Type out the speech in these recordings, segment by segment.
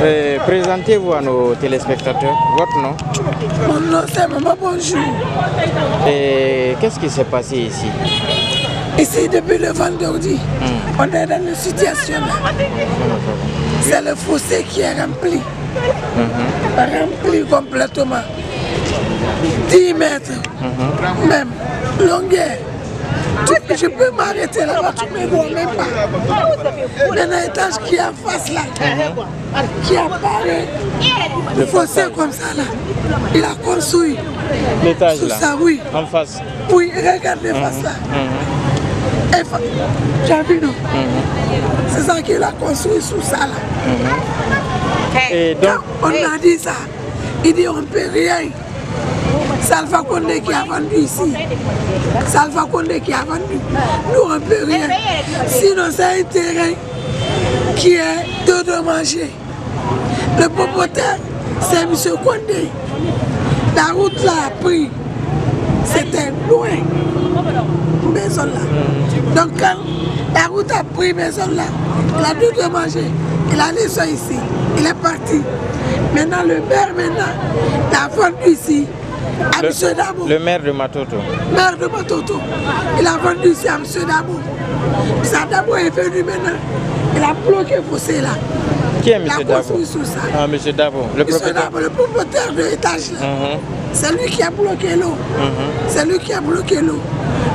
Euh, Présentez-vous à nos téléspectateurs. Votre nom Mon nom c'est Maman Bonjour. Et qu'est-ce qui s'est passé ici? Ici, depuis le vendredi, on est dans une situation là. C'est le fossé qui est rempli. Rempli complètement. 10 mètres, même longueur. Je peux m'arrêter là-bas, tu ne me vois même pas. Il y a un étage qui est en face là, qui apparaît. Le fossé comme ça là, il a construit. L'étage Sous là ça, oui. En face Oui, regardez face là. Et fa- Tu as vu, non? C'est ça qu'il a construit sous ça là. Et donc, on a dit ça, il dit on ne peut rien. Salva Condé qui a vendu ici. Salva Condé qui a vendu. Nous, on ne peut rien. Sinon, c'est un terrain qui est dédommagé. Le propriétaire, c'est M. Condé. La route là a pris. C'était loin. Maison là. Donc quand la route a pris maison là, il a tout dédommagé. Il a laissé ici. Il est parti. Maintenant, le maire, maintenant, l'a vendu ici à M. Dabo, le maire de Matoto. maire de Matoto. Il a vendu ici à M. Dabo. Ça Dabo est venu maintenant. Il a bloqué le fossé là. Qui est M. Sous ça. Ah, M. Davo, le M. propriétaire. Dabo, le propriétaire de l'étage là. Mhm. C'est lui qui a bloqué l'eau. C'est lui qui a bloqué l'eau.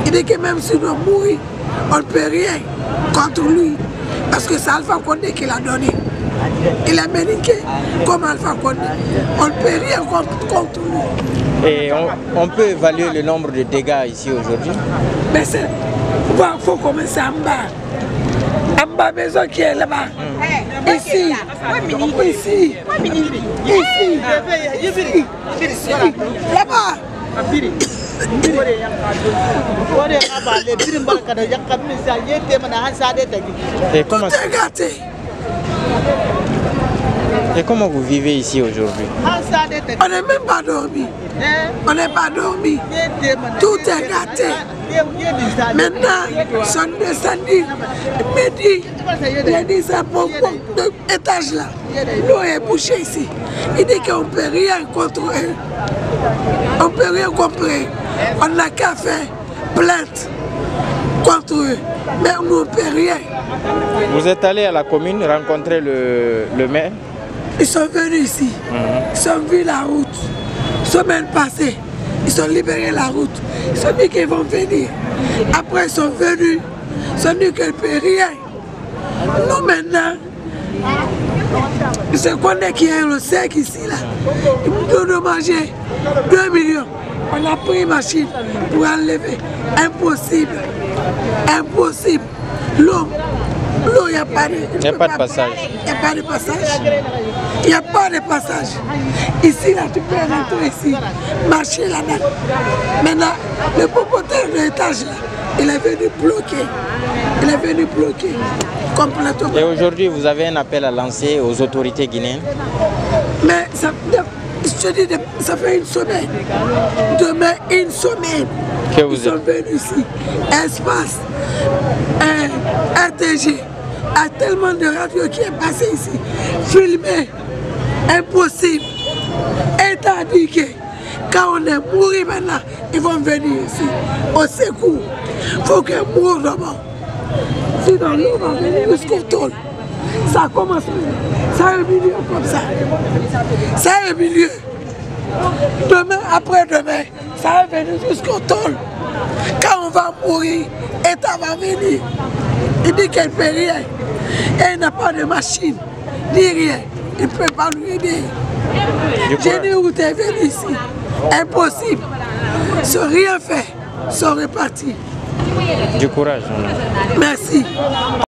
Il dit que même si nous mourons, on ne peut rien contre lui. Parce que c'est Alpha Condé qui l'a donné. Il a méniqué comme Alpha Condé. On ne peut rien contre, contre lui. Et on, on peut évaluer le nombre de dégâts ici aujourd'hui Mais c'est. Il faut commencer en bas. En bas, maison qui est là-bas. Ici. Ici. Ici. Ici. Ici. Là-bas. et comment, Tout est gâté. Et comment vous vivez ici aujourd'hui? On n'est même pas dormi. eh? On n'est pas dormi. Tout est gâté. Maintenant, ils sont descendus. Il me dit, il a dit ça pour l'étage là. L'eau est bouchée ici. Il dit qu'on ne peut rien contre eux. On ne peut rien contre eux. On n'a qu'à faire plainte contre eux. Mais nous ne peut rien. Vous êtes allé à la commune rencontrer le, le maire? Ils sont venus ici. Ils ont vu la route. Semaine passée, ils ont libéré la route. Ils ont dit qu'ils vont venir. Après, ils sont venus. Ils ont dit qu'ils ne peuvent rien. Nous, maintenant, c'est qu'on est qui est le sec ici, là. Ils nous donnent de manger 2 millions. On a pris une machine pour enlever. Impossible. Impossible. L'eau, l'eau, il n'y a pas de... Il n'y a pas de passage. Il n'y a pas de passage. Il n'y a pas de passage. Ici, là, tu peux rentrer ici, marcher là-bas. Maintenant, le propriétaire de l'étage, là, il est venu bloquer. Il est venu bloquer complètement. Et aujourd'hui, vous avez un appel à lancer aux autorités guinéennes? Mais ça, je dis, ça fait une semaine. Demain, une semaine. Que vous Ils sont venus ici. Espace, un RTG, a tellement de radio qui est passé ici. Filmé. Impossible. État dit que quand on est mort maintenant, ils vont venir ici. Au secours. Il faut qu'ils mourent d'abord. Sinon, l'eau va venir jusqu'au tôle. Ça commence, ça un milieu comme ça. Ça un milieu. Demain, après-demain, ça va venir jusqu'au tôle. Quand on va mourir, l'État va venir. Il dit qu'elle ne fait rien. Il n'a pas de machine, ni rien. Il ne peut pas lui aider. J'ai dit où tu es venu ici? Impossible. Sans rien faire, sont repartis. Du courage. Merci.